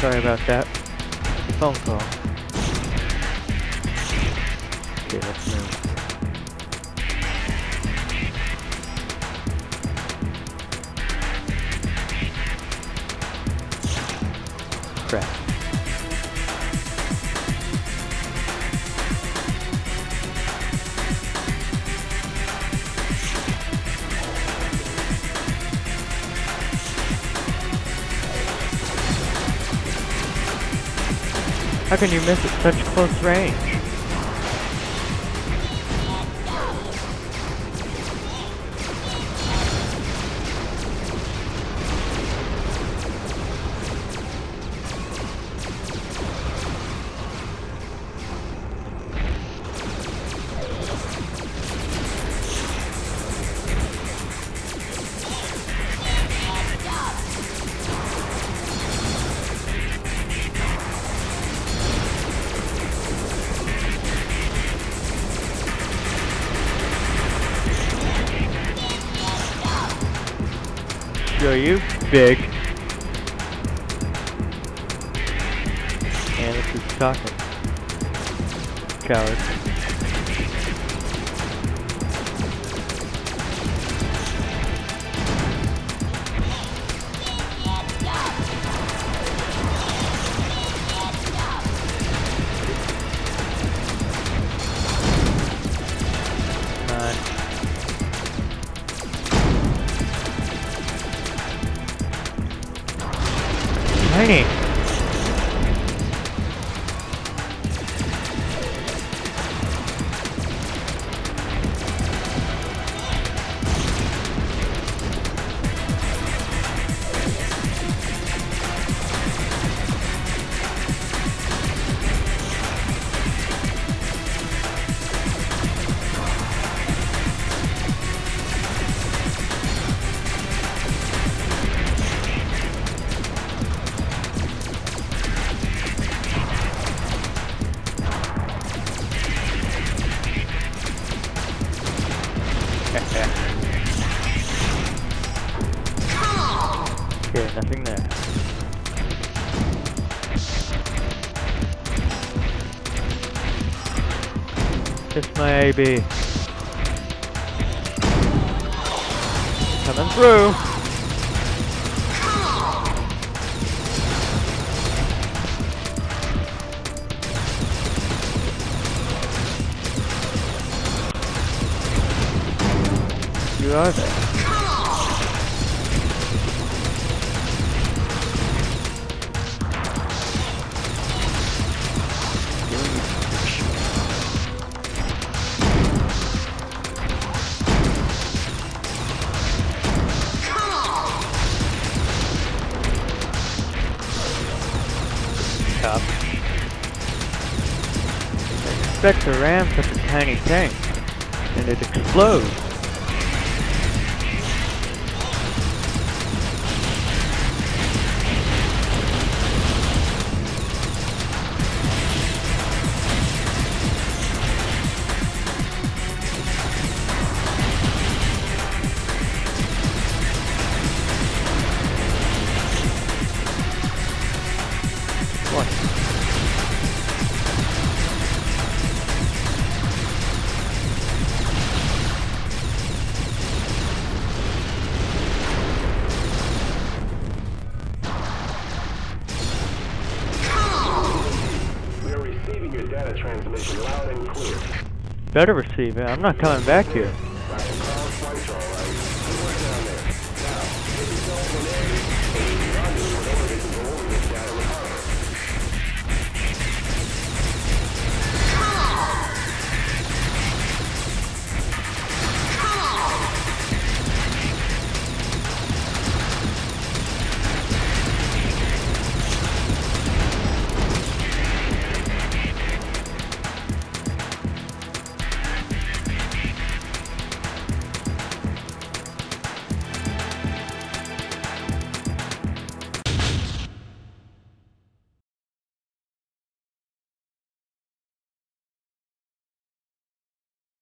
Sorry about that. Phone call. Okay, let's move. Crap. How can you miss at such close range? Show you big. And this is talking. Coward. Tiny. Okay, nothing there. Just my AB. Coming through. You are there. Top. Expect to ram such a tiny tank, and it explodes. Better receive it. I'm not coming back here.